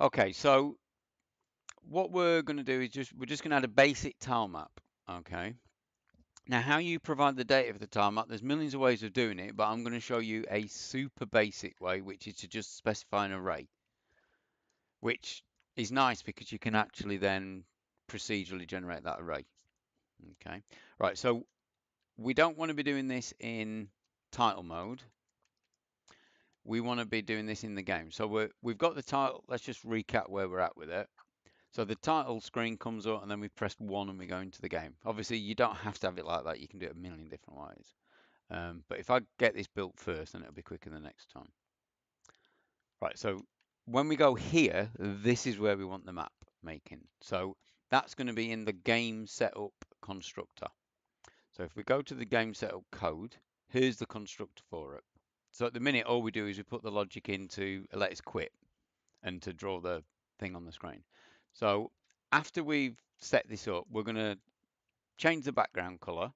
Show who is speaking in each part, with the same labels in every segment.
Speaker 1: Okay, so what we're going to do is just we're just going to add a basic tile map. Okay. Now, how you provide the data for the tile map, there's millions of ways of doing it, but I'm going to show you a super basic way, which is to just specify an array, which is nice because you can actually then procedurally generate that array. Okay, right, so we don't want to be doing this in title mode. We want to be doing this in the game. So we we've got the title. Let's just recap where we're at with it. So the title screen comes up and then we press one and we go into the game. Obviously you don't have to have it like that. You can do it a million different ways. Um, but if I get this built first, then it'll be quicker the next time. Right, so when we go here, this is where we want the map making. So that's going to be in the game setup constructor. So if we go to the game setup code, here's the constructor for it. So at the minute, all we do is we put the logic into let us quit and to draw the thing on the screen. So after we've set this up, we're going to change the background color.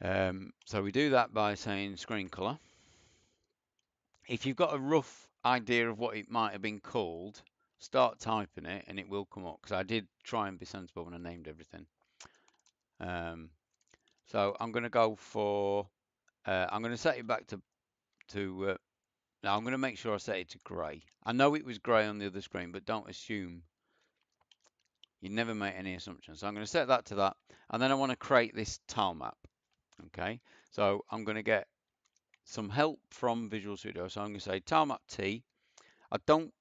Speaker 1: Um, so we do that by saying screen color. If you've got a rough idea of what it might have been called, start typing it and it will come up because I did try and be sensible when I named everything. Um, so I'm going to go for, uh, I'm going to set it back to, to uh, now I'm going to make sure I set it to grey. I know it was grey on the other screen, but don't assume. You never make any assumptions. So I'm going to set that to that. And then I want to create this tile map. Okay, so I'm going to get some help from Visual Studio. So I'm going to say tile map T. I don't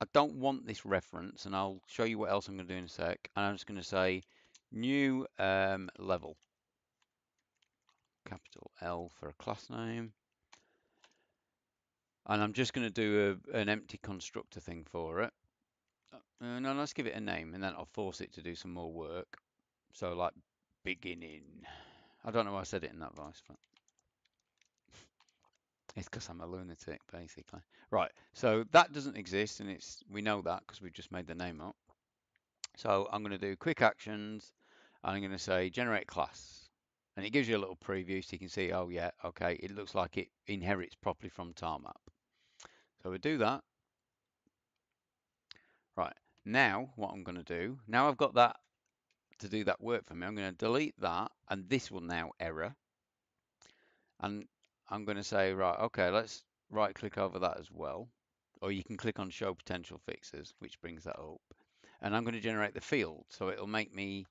Speaker 1: I don't want this reference, and I'll show you what else I'm going to do in a sec. And I'm just going to say new um, level, capital L for a class name. And I'm just going to do a, an empty constructor thing for it. Uh, no, let's give it a name and then I'll force it to do some more work. So like beginning. I don't know why I said it in that voice, but it's because I'm a lunatic, basically. Right, so that doesn't exist, and it's we know that because we've just made the name up. So I'm going to do quick actions, and I'm going to say generate class, and it gives you a little preview so you can see, oh yeah, okay, it looks like it inherits properly from tilemap. So we do that. Right, now what I'm going to do, now I've got that to do that work for me, I'm going to delete that and this will now error. And I'm going to say, right, okay, let's right click over that as well. Or you can click on show potential fixes, which brings that up. And I'm going to generate the field. So it'll make me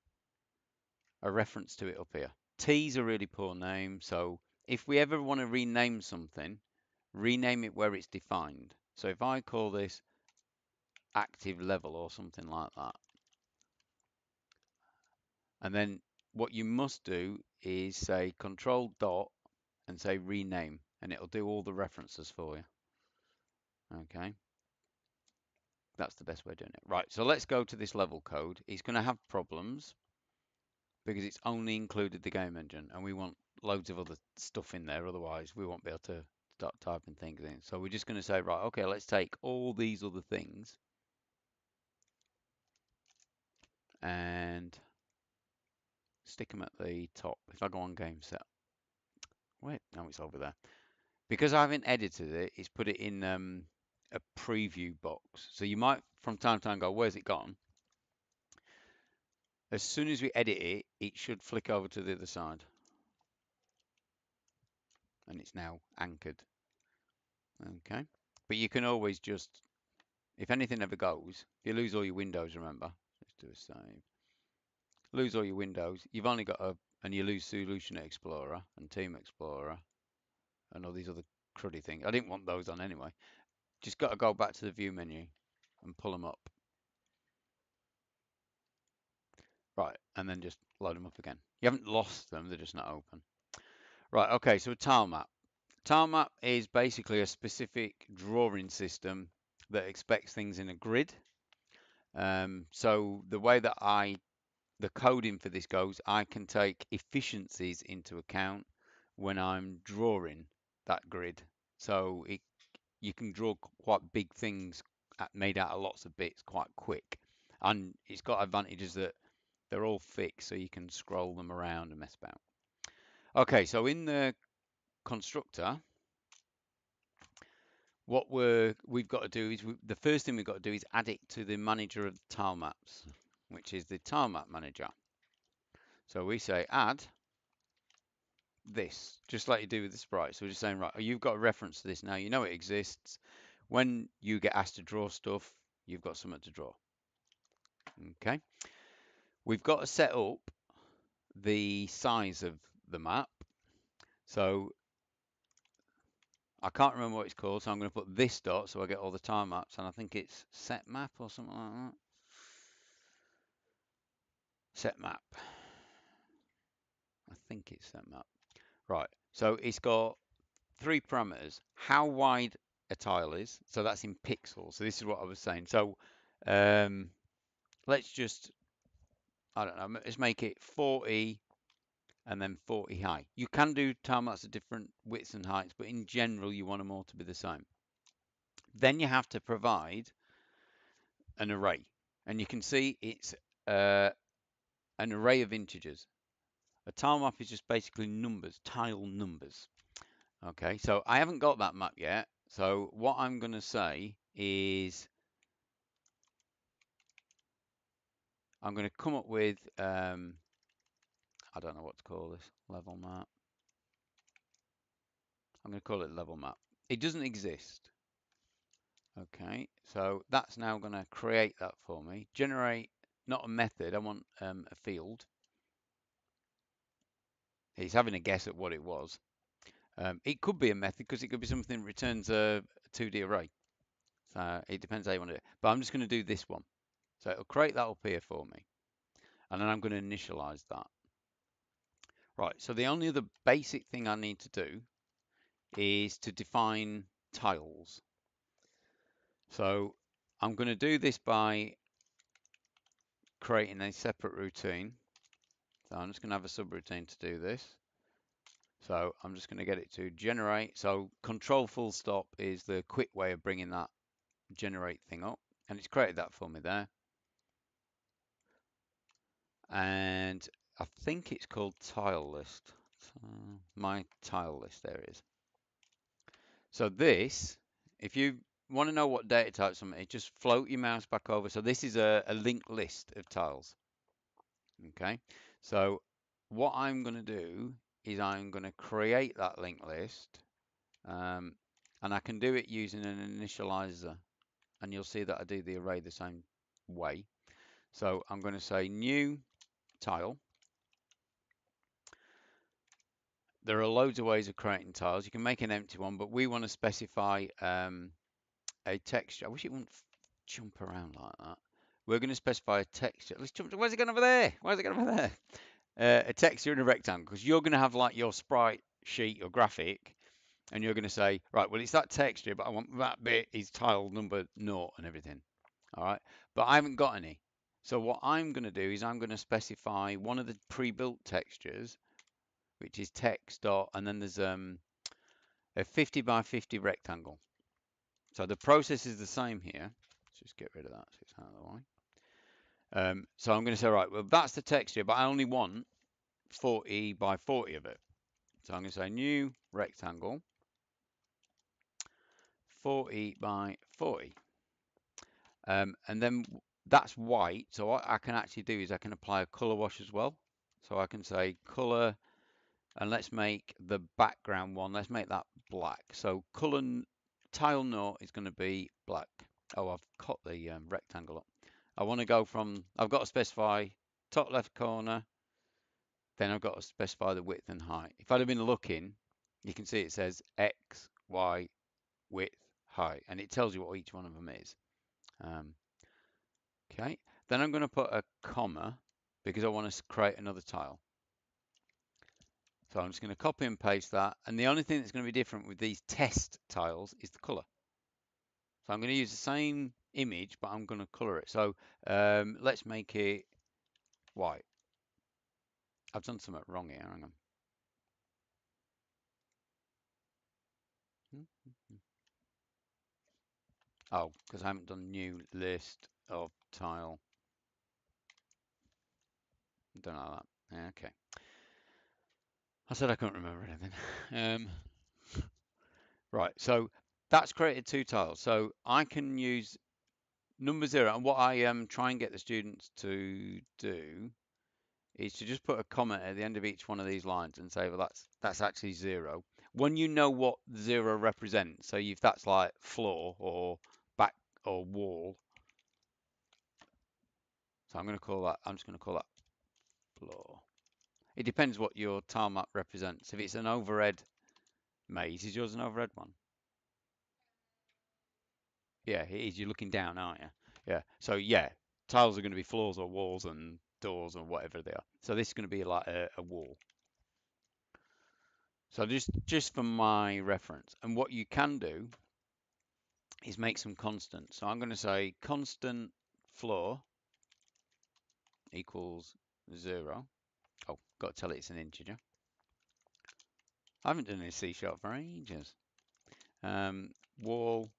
Speaker 1: a reference to it up here. T's a really poor name. So if we ever want to rename something, rename it where it's defined. So if I call this active level or something like that, and then what you must do is say control dot and say rename, and it'll do all the references for you. Okay. That's the best way of doing it. Right, so let's go to this level code. It's going to have problems because it's only included the game engine and we want loads of other stuff in there. Otherwise, we won't be able to start typing things in. So we're just going to say, right, okay, let's take all these other things and stick them at the top. If I go on game set, wait, no, it's over there. Because I haven't edited it, it's put it in um, a preview box. So you might from time to time go, where's it gone? As soon as we edit it, it should flick over to the other side. And it's now anchored Okay, but you can always just, if anything ever goes, you lose all your windows, remember, let's do a save. Lose all your windows, you've only got a, and you lose Solution Explorer and Team Explorer and all these other cruddy things. I didn't want those on anyway. Just got to go back to the view menu and pull them up. Right, and then just load them up again. You haven't lost them, they're just not open. Right, okay, so a tile map. Tilemap is basically a specific drawing system that expects things in a grid. Um, so the way that I, the coding for this goes, I can take efficiencies into account when I'm drawing that grid. So it, you can draw quite big things made out of lots of bits quite quick. And it's got advantages that they're all fixed so you can scroll them around and mess about. Okay, so in the constructor, what we're we've got to do is we, the first thing we've got to do is add it to the manager of the tile maps, which is the tile map manager. So we say add this, just like you do with the sprite. So we're just saying, right, you've got a reference to this now. You know it exists. When you get asked to draw stuff, you've got something to draw. Okay. We've got to set up the size of the map. So I can't remember what it's called, so I'm going to put this dot so I get all the time maps, and I think it's set map or something like that. Set map. I think it's set map. Right, so it's got three parameters. How wide a tile is, so that's in pixels. So this is what I was saying. So um, let's just, I don't know, let's make it 40 and then 40 high. You can do tile maps at different widths and heights, but in general, you want them all to be the same. Then you have to provide an array. And you can see it's uh, an array of integers. A tile map is just basically numbers, tile numbers. Okay, so I haven't got that map yet. So what I'm going to say is I'm going to come up with um, I don't know what to call this, level map. I'm going to call it level map. It doesn't exist. Okay, so that's now going to create that for me. Generate, not a method, I want um, a field. He's having a guess at what it was. Um, it could be a method because it could be something that returns a 2D array. So it depends how you want to do it. But I'm just going to do this one. So it'll create that up here for me. And then I'm going to initialize that. Right, so the only other basic thing I need to do is to define tiles. So I'm going to do this by creating a separate routine. So I'm just going to have a subroutine to do this. So I'm just going to get it to generate. So control full stop is the quick way of bringing that generate thing up. And it's created that for me there. And I think it's called tile list. my tile list, there it is. So this, if you want to know what data type something, just float your mouse back over. So this is a, a linked list of tiles. Okay, so what I'm going to do is I'm going to create that linked list um, and I can do it using an initializer and you'll see that I do the array the same way. So I'm going to say new tile there are loads of ways of creating tiles. You can make an empty one, but we want to specify um, a texture. I wish it wouldn't jump around like that. We're going to specify a texture. Let's jump. Where's it going over there? Where's it going over there? Uh, a texture in a rectangle because you're going to have like your sprite sheet or graphic and you're going to say, right, well, it's that texture, but I want that bit is tile number naught and everything. All right. But I haven't got any. So what I'm going to do is I'm going to specify one of the pre-built textures which is text dot, and then there's um, a 50 by 50 rectangle. So the process is the same here. Let's just get rid of that so it's out of the way. Um, so I'm going to say, right, well, that's the texture, but I only want 40 by 40 of it. So I'm going to say new rectangle, 40 by 40. Um, and then that's white. So what I can actually do is I can apply a color wash as well. So I can say color and let's make the background one, let's make that black. So color tile naught is going to be black. Oh, I've cut the um, rectangle up. I want to go from, I've got to specify top left corner, then I've got to specify the width and height. If I'd have been looking, you can see it says X, Y, width, height, and it tells you what each one of them is. Um, okay, then I'm going to put a comma because I want to create another tile. So I'm just going to copy and paste that. And the only thing that's going to be different with these test tiles is the color. So I'm going to use the same image, but I'm going to color it. So um, let's make it white. I've done something wrong here. Hang on. Oh, because I haven't done new list of tile. Don't know that. Okay. I said I couldn't remember anything. Um, right, so that's created two tiles. So I can use number zero. And what I um, try and get the students to do is to just put a comment at the end of each one of these lines and say, well, that's that's actually zero. When you know what zero represents, so if that's like floor or back or wall, so I'm going to call that, I'm just going to call that floor. It depends what your tile map represents. If it's an overhead maze, is yours an overhead one? Yeah, it is. You're looking down, aren't you? Yeah. So yeah, tiles are going to be floors or walls and doors or whatever they are. So this is going to be like a, a wall. So just just for my reference, and what you can do is make some constants. So I'm going to say constant floor equals zero. Oh, got to tell it it's an integer. I haven't done any C sharp for ages. Um, wall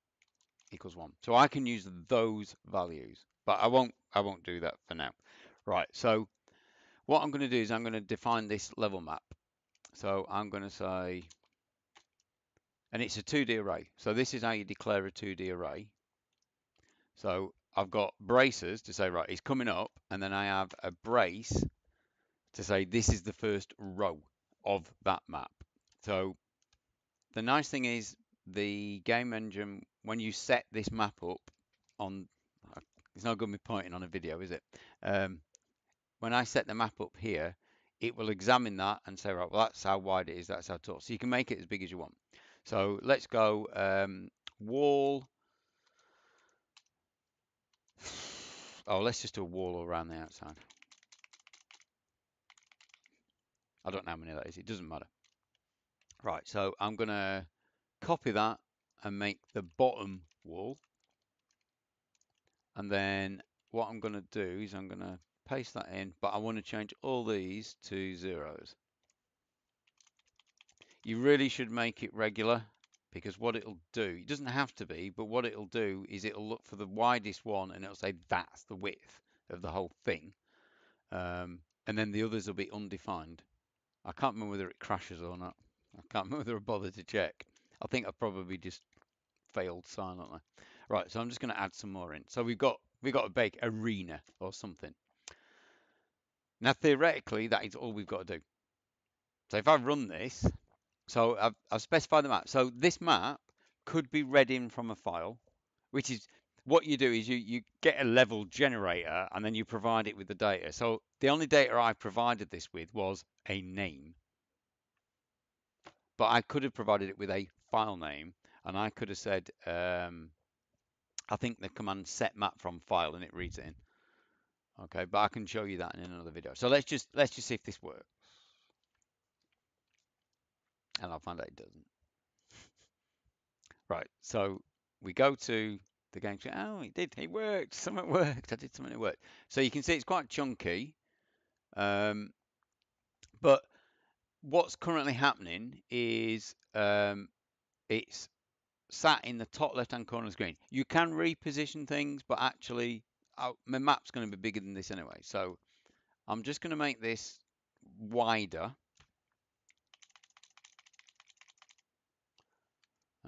Speaker 1: equals one. So I can use those values, but I won't I won't do that for now. Right, so what I'm going to do is I'm going to define this level map. So I'm going to say, and it's a 2D array. So this is how you declare a 2D array. So I've got braces to say, right, it's coming up, and then I have a brace to say this is the first row of that map. So the nice thing is the game engine, when you set this map up on, it's not going to be pointing on a video, is it? Um, when I set the map up here, it will examine that and say, right, well, that's how wide it is, that's how tall. So you can make it as big as you want. So let's go um, wall. Oh, let's just do a wall around the outside. I don't know how many that is. It doesn't matter. Right, so I'm going to copy that and make the bottom wall. And then what I'm going to do is I'm going to paste that in, but I want to change all these to zeros. You really should make it regular because what it'll do, it doesn't have to be, but what it'll do is it'll look for the widest one and it'll say that's the width of the whole thing. Um, and then the others will be undefined. I can't remember whether it crashes or not. I can't remember whether I bothered to check. I think I probably just failed silently. Right, so I'm just going to add some more in. So we've got we've got a bake arena or something. Now, theoretically, that is all we've got to do. So if I run this, so I've, I've specified the map. So this map could be read in from a file, which is what you do is you, you get a level generator and then you provide it with the data. So the only data I provided this with was a name. But I could have provided it with a file name and I could have said, um, I think the command set map from file and it reads it in. Okay, but I can show you that in another video. So let's just let's just see if this works. And I'll find out it doesn't. right, so we go to the game. Oh, it did. It worked. Something worked. I did something that worked. So you can see it's quite chunky. Um, but what's currently happening is um, it's sat in the top left hand corner of the screen. You can reposition things, but actually my map's going to be bigger than this anyway. So I'm just going to make this wider.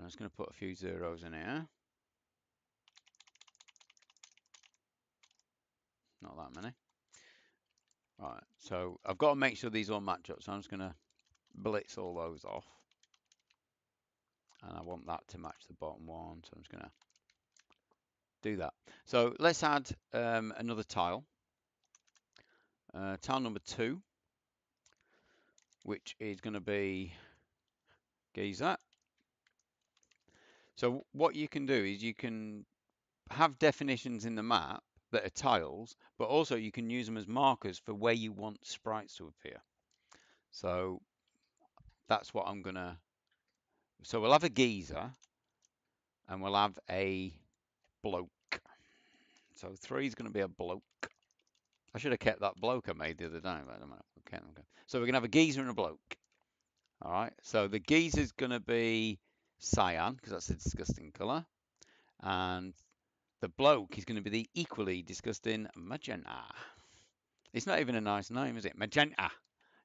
Speaker 1: I'm just going to put a few zeros in here. Not that many. Right, so I've got to make sure these all match up. So I'm just going to blitz all those off. And I want that to match the bottom one. So I'm just going to do that. So let's add um, another tile. Uh, tile number two, which is going to be geezer. So what you can do is you can have definitions in the map that are tiles, but also you can use them as markers for where you want sprites to appear. So that's what I'm gonna, so we'll have a geezer and we'll have a bloke. So three is going to be a bloke. I should have kept that bloke I made the other day. But don't okay, okay. So we're going to have a geezer and a bloke. All right. So the geezer is going to be cyan because that's a disgusting colour. And the bloke is going to be the equally disgusting magenta. It's not even a nice name, is it? Magenta.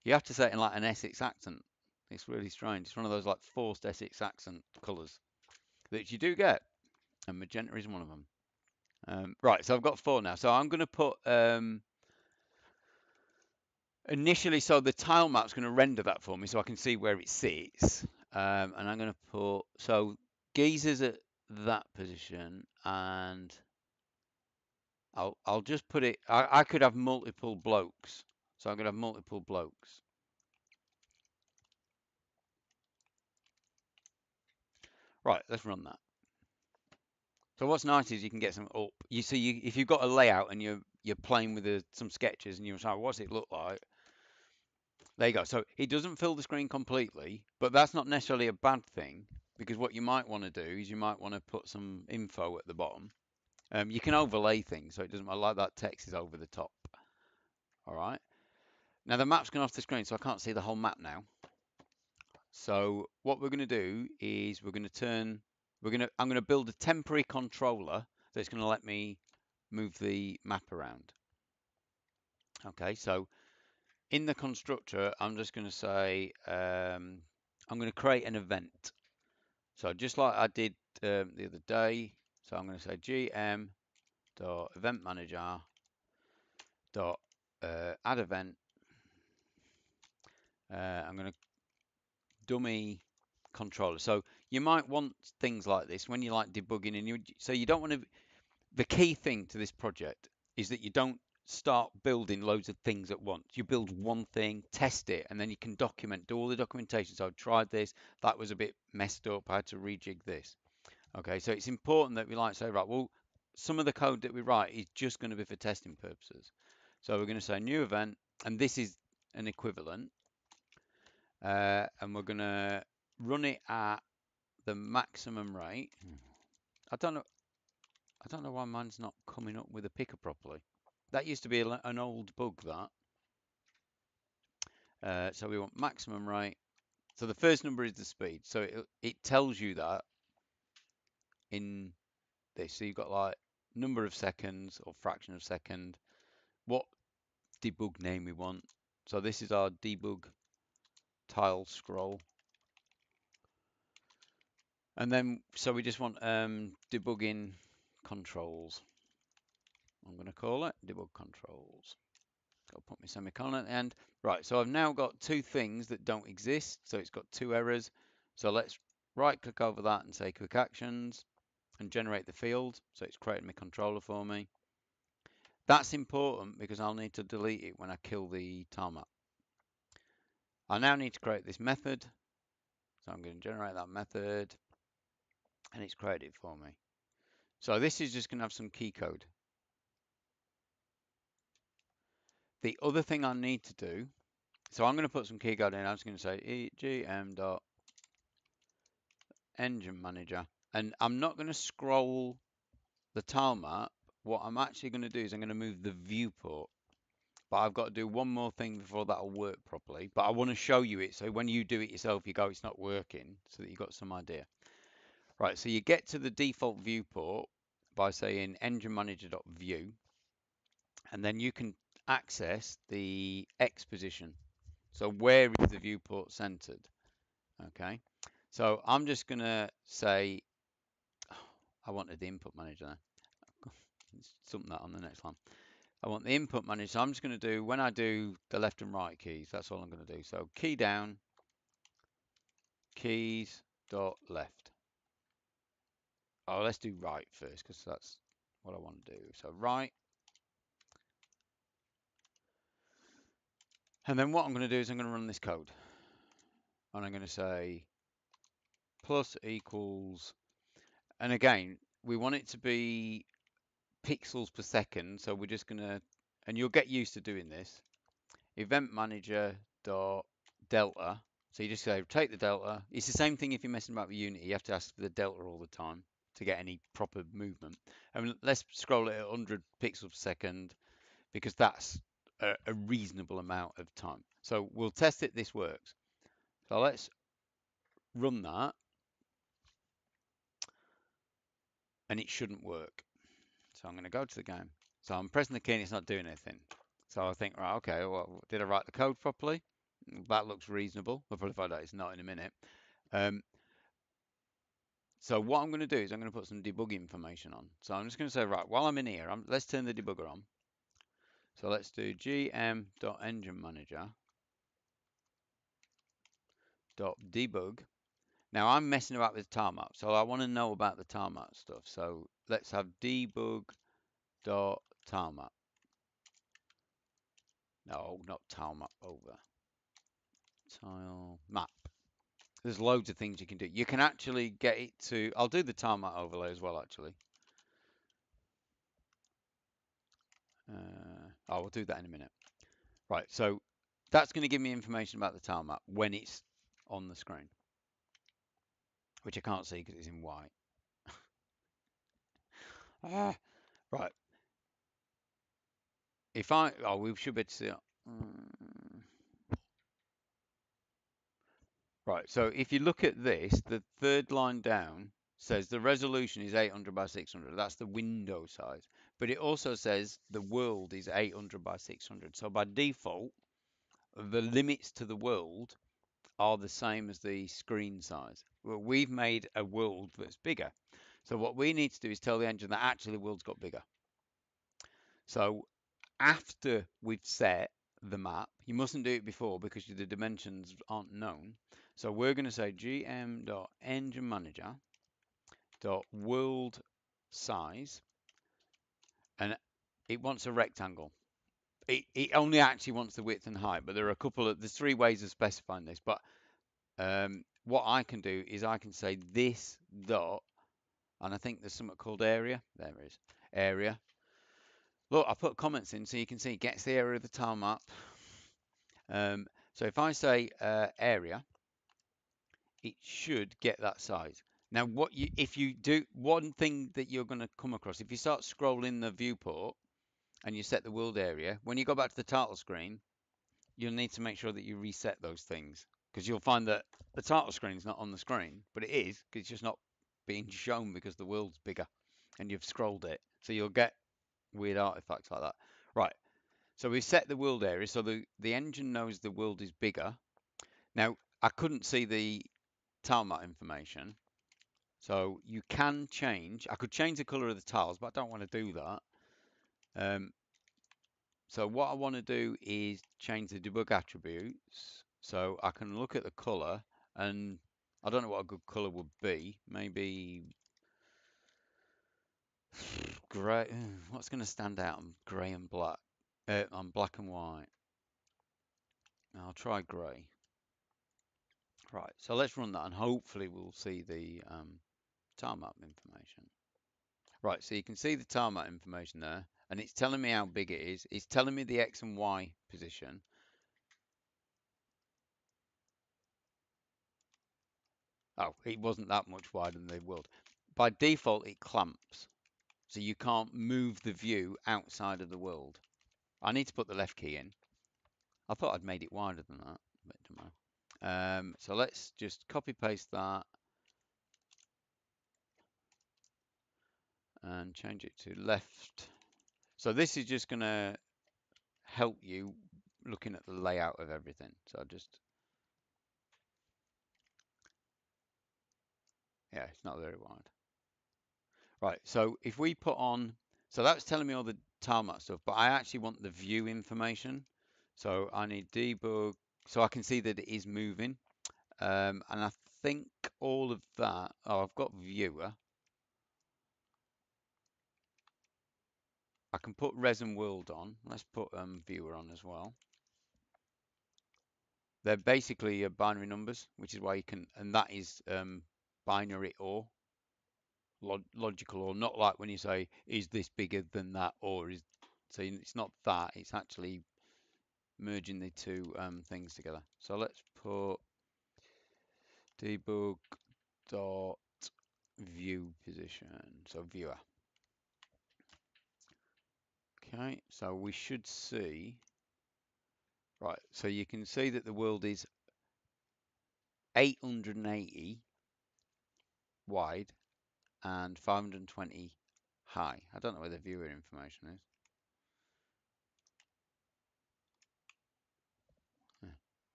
Speaker 1: You have to say it in like an Essex accent. It's really strange. It's one of those like forced Essex accent colours. that you do get, and magenta is one of them. Um, right, so I've got four now. So I'm going to put um, initially, so the tile map's going to render that for me so I can see where it sits. Um, and I'm going to put, so geezers at that position and I'll, I'll just put it, I, I could have multiple blokes. So I'm going to have multiple blokes. Right, let's run that. So what's nice is you can get some up. You see, you, if you've got a layout and you're you're playing with a, some sketches and you're like, what's it look like? There you go. So it doesn't fill the screen completely, but that's not necessarily a bad thing because what you might want to do is you might want to put some info at the bottom. Um, you can overlay things, so it doesn't like that text is over the top. All right. Now the map's gone off the screen, so I can't see the whole map now. So what we're going to do is we're going to turn we're gonna, I'm gonna build a temporary controller that's gonna let me move the map around. Okay, so in the constructor, I'm just gonna say, um, I'm gonna create an event. So just like I did um, the other day, so I'm gonna say gm dot event manager dot uh, add event. Uh, I'm gonna dummy controller. So you might want things like this when you like debugging and you so you don't want to the key thing to this project is that you don't start building loads of things at once. You build one thing, test it, and then you can document, do all the documentation. So I've tried this, that was a bit messed up, I had to rejig this. Okay, so it's important that we like say, right, well, some of the code that we write is just going to be for testing purposes. So we're going to say new event, and this is an equivalent. Uh, and we're going to run it at the maximum rate. I don't know. I don't know why mine's not coming up with a picker properly. That used to be an old bug that. Uh, so we want maximum rate. So the first number is the speed. So it, it tells you that in this. So you've got like number of seconds or fraction of second, what debug name we want. So this is our debug tile scroll. And then, so we just want um, debugging controls. I'm going to call it debug controls. I'll put my semicolon at the end. Right, so I've now got two things that don't exist. So it's got two errors. So let's right click over that and say quick actions and generate the field. So it's creating my controller for me. That's important because I'll need to delete it when I kill the tilemap. I now need to create this method. So I'm going to generate that method and it's created for me. So this is just going to have some key code. The other thing I need to do, so I'm going to put some key code in. I'm just going to say gm dot engine manager, and I'm not going to scroll the tile map. What I'm actually going to do is I'm going to move the viewport. But I've got to do one more thing before that'll work properly. But I want to show you it so when you do it yourself, you go, it's not working, so that you've got some idea. Right, so you get to the default viewport by saying engine manager.view, and then you can access the X position. So where is the viewport centered? Okay, so I'm just going to say, oh, I wanted the input manager. Something that on the next line. I want the input manager. So I'm just going to do, when I do the left and right keys, that's all I'm going to do. So key down, keys dot left. Oh, let's do right first because that's what I want to do. So right. And then what I'm going to do is I'm going to run this code. And I'm going to say plus equals, and again, we want it to be pixels per second. So we're just going to, and you'll get used to doing this, event manager dot delta. So you just say take the delta. It's the same thing if you're messing about with Unity. You have to ask for the delta all the time to get any proper movement. And let's scroll it at 100 pixels per second because that's a, a reasonable amount of time. So we'll test it, this works. So let's run that. And it shouldn't work. So I'm going to go to the game. So I'm pressing the key and it's not doing anything. So I think, right, okay, well, did I write the code properly? That looks reasonable. We'll probably find out it's not in a minute. Um, So what I'm going to do is I'm going to put some debug information on. So I'm just going to say, right, while I'm in here, I'm, let's turn the debugger on. So let's do gm.enginemanager.debug. Now I'm messing about with tilemap, so I want to know about the tilemap stuff. So let's have debug.tilemap. No, not tilemap over. Tile map. There's loads of things you can do. You can actually get it to, I'll do the tilemap overlay as well, actually. Uh, oh, we'll do that in a minute. Right, so that's going to give me information about the tilemap when it's on the screen, which I can't see because it's in white. ah, right. If I, oh, we should be able to see it. Mm. Right, so if you look at this, the third line down says the resolution is 800 by 600. That's the window size. But it also says the world is 800 by 600. So by default, the limits to the world are the same as the screen size. Well, we've made a world that's bigger. So what we need to do is tell the engine that actually the world's got bigger. So after we've set the map. You mustn't do it before because the dimensions aren't known. So we're going to say gm.enginemanager.world size and it wants a rectangle. It, it only actually wants the width and height, but there are a couple of, there's three ways of specifying this, but um, what I can do is I can say this dot, and I think there's something called area, there it is, area, Look, I put comments in so you can see it gets the area of the tile map. Um, so if I say uh, area, it should get that size. Now, what you if you do one thing that you're going to come across, if you start scrolling the viewport and you set the world area, when you go back to the title screen, you'll need to make sure that you reset those things because you'll find that the title screen is not on the screen, but it is because it's just not being shown because the world's bigger and you've scrolled it. So you'll get weird artifacts like that. Right, so we set the world area so the, the engine knows the world is bigger. Now, I couldn't see the tilemap information, so you can change. I could change the color of the tiles, but I don't want to do that. Um, so what I want to do is change the debug attributes so I can look at the color and I don't know what a good color would be. Maybe Grey. What's going to stand out on grey and black? Uh, on black and white. I'll try grey. Right, so let's run that and hopefully we'll see the um, map information. Right, so you can see the map information there and it's telling me how big it is. It's telling me the X and Y position. Oh, it wasn't that much wider than the world. By default, it clamps. So you can't move the view outside of the world. I need to put the left key in. I thought I'd made it wider than that. but Um, so let's just copy paste that and change it to left. So this is just going to help you looking at the layout of everything. So I'll just, yeah, it's not very wide. Right, so if we put on, so that's telling me all the tilemap stuff, but I actually want the view information. So I need debug, so I can see that it is moving. Um, and I think all of that, oh, I've got viewer. I can put resin world on. Let's put um, viewer on as well. They're basically uh, binary numbers, which is why you can, and that is um, binary or log logical or not like when you say is this bigger than that or is so it's not that it's actually merging the two um, things together so let's put debug dot view position so viewer okay so we should see right so you can see that the world is 880 wide and 520 high. I don't know where the viewer information is.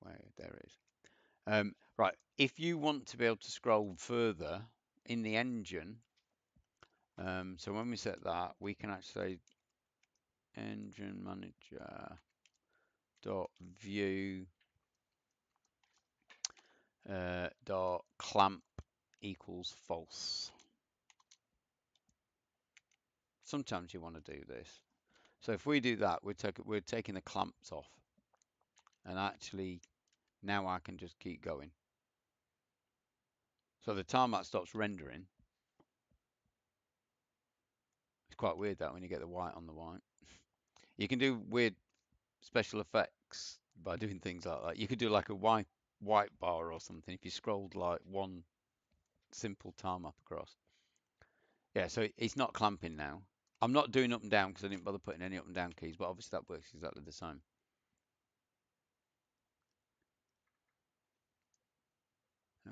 Speaker 1: Where there is. Um, right, if you want to be able to scroll further in the engine, um, so when we set that, we can actually engine manager dot view uh, dot clamp equals false. Sometimes you want to do this. So if we do that, we're, take, we're taking the clamps off. And actually, now I can just keep going. So the tilemap stops rendering. It's quite weird that when you get the white on the white. You can do weird special effects by doing things like that. You could do like a white white bar or something if you scrolled like one simple time up across. Yeah, so it's not clamping now. I'm not doing up and down because I didn't bother putting any up and down keys, but obviously that works exactly the same.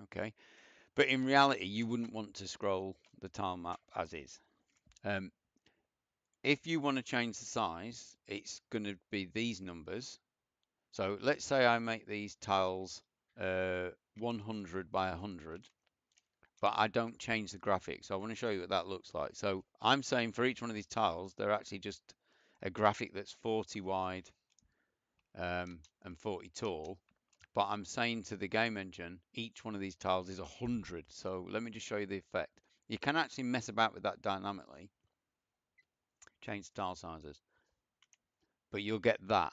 Speaker 1: Okay, but in reality, you wouldn't want to scroll the tile map as is. Um, if you want to change the size, it's going to be these numbers. So let's say I make these tiles uh, 100 by 100, but I don't change the graphic. So I want to show you what that looks like. So I'm saying for each one of these tiles, they're actually just a graphic that's 40 wide um, and 40 tall. But I'm saying to the game engine, each one of these tiles is 100. So let me just show you the effect. You can actually mess about with that dynamically. Change tile sizes. But you'll get that.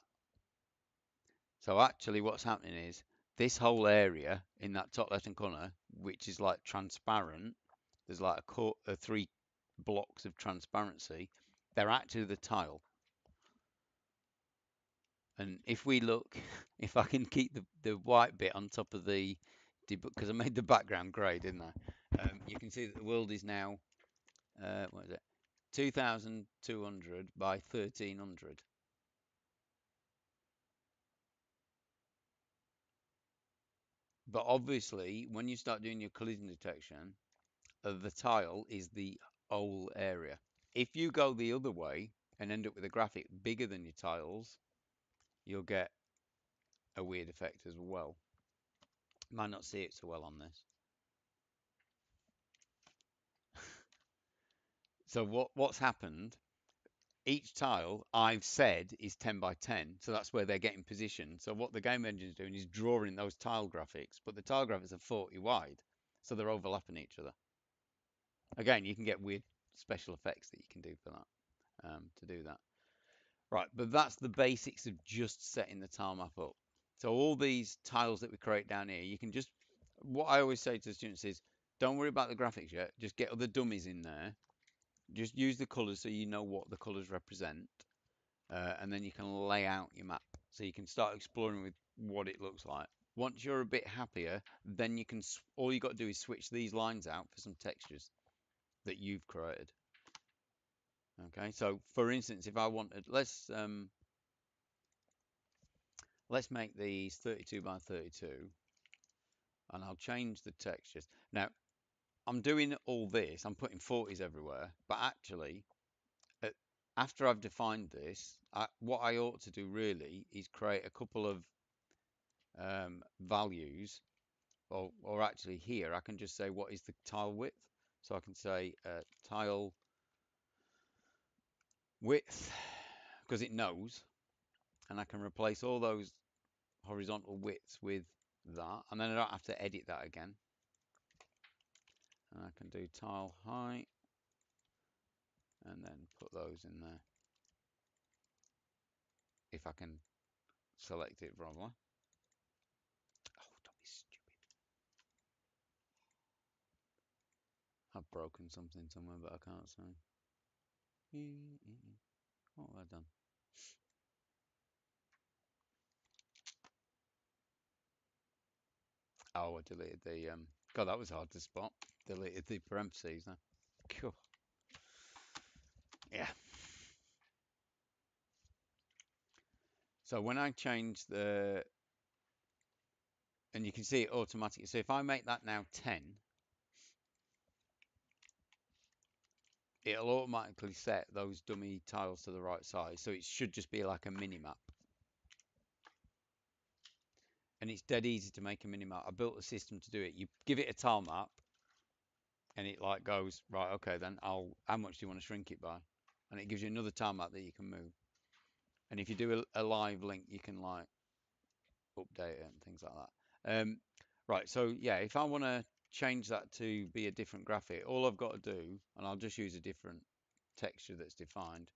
Speaker 1: So actually what's happening is this whole area in that top left hand corner, which is like transparent, there's like a, a uh, three blocks of transparency, they're actually the tile. And if we look, if I can keep the, the white bit on top of the, because I made the background grey, didn't I? Um, you can see that the world is now, uh, what is it? 2,200 by 1,300. But obviously, when you start doing your collision detection, uh, the tile is the whole area. If you go the other way and end up with a graphic bigger than your tiles, you'll get a weird effect as well. Might not see it so well on this. So what what's happened? Each tile I've said is 10 by 10 so that's where they're getting positioned. So what the game engine is doing is drawing those tile graphics but the tile graphics are 40 wide so they're overlapping each other. Again you can get weird special effects that you can do for that um, to do that. Right but that's the basics of just setting the tile map up. So all these tiles that we create down here you can just what I always say to the students is don't worry about the graphics yet just get other dummies in there just use the colors so you know what the colors represent uh, and then you can lay out your map. So you can start exploring with what it looks like. Once you're a bit happier then you can all you got to do is switch these lines out for some textures that you've created. Okay so for instance if I wanted let's um let's make these 32 by 32 and I'll change the textures. Now I'm doing all this, I'm putting 40s everywhere, but actually, uh, after I've defined this, I, what I ought to do really is create a couple of um, values, or, or actually here, I can just say what is the tile width. So I can say uh, tile width, because it knows, and I can replace all those horizontal widths with that, and then I don't have to edit that again and I can do tile height and then put those in there if I can select it properly. Oh, don't be stupid. I've broken something somewhere, but I can't see. What have I done? Oh, I deleted the, um, God, that was hard to spot deleted the parentheses now. Cool. Yeah. So when I change the, and you can see it automatically. So if I make that now 10, it'll automatically set those dummy tiles to the right size. So it should just be like a mini map. And it's dead easy to make a mini map. I built a system to do it. You give it a tile map and it like goes, right, okay, then I'll, how much do you want to shrink it by? And it gives you another tile map that you can move. And if you do a, a live link, you can like update it and things like that. Um, right, so yeah, if I want to change that to be a different graphic, all I've got to do, and I'll just use a different texture that's defined,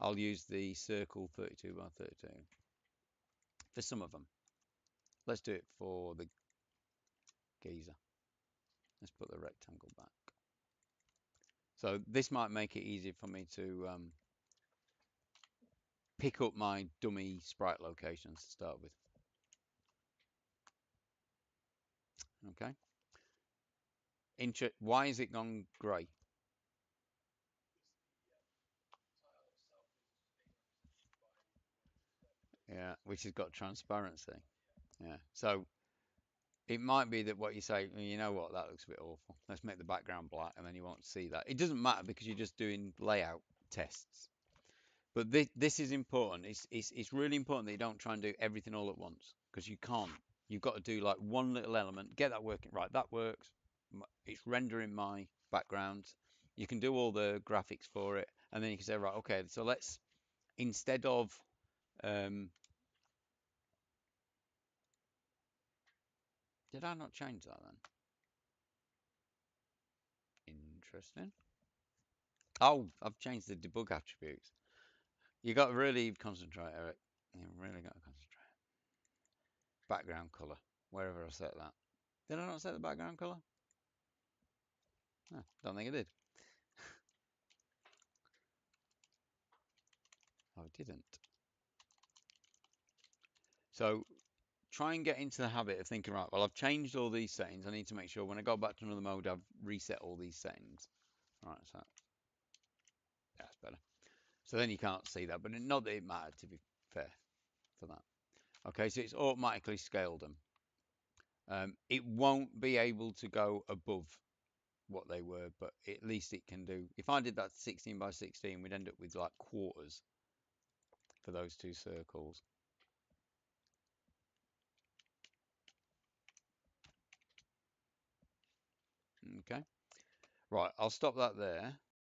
Speaker 1: I'll use the circle 32 by 32 for some of them. Let's do it for the geezer. Let's put the rectangle back. So this might make it easier for me to um, pick up my dummy sprite locations to start with. Okay. Inter why is it gone grey? Yeah, which has got transparency. Yeah. So it might be that what you say, well, you know what, that looks a bit awful. Let's make the background black and then you won't see that. It doesn't matter because you're just doing layout tests. But this, this is important. It's, it's, it's really important that you don't try and do everything all at once because you can't. You've got to do like one little element, get that working. Right, that works. It's rendering my background. You can do all the graphics for it. And then you can say, right, okay, so let's, instead of, um, did I not change that then? Interesting. Oh, I've changed the debug attributes. You got to really concentrate, Eric. You really got to concentrate. Background color, wherever I set that. Did I not set the background color? Oh, don't think I did. I didn't. So try and get into the habit of thinking, right, well, I've changed all these settings. I need to make sure when I go back to another mode, I've reset all these settings. All right, so that's better. So then you can't see that, but not that it mattered to be fair for that. Okay, so it's automatically scaled them. Um, it won't be able to go above what they were, but at least it can do. If I did that 16 by 16, we'd end up with like quarters for those two circles. Okay, right, I'll stop that there.